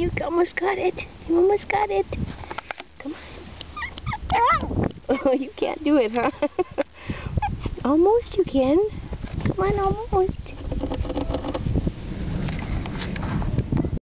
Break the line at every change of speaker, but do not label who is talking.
You almost got it. You almost got it. Come on. Oh, you can't do it, huh? almost you can. Come on, almost.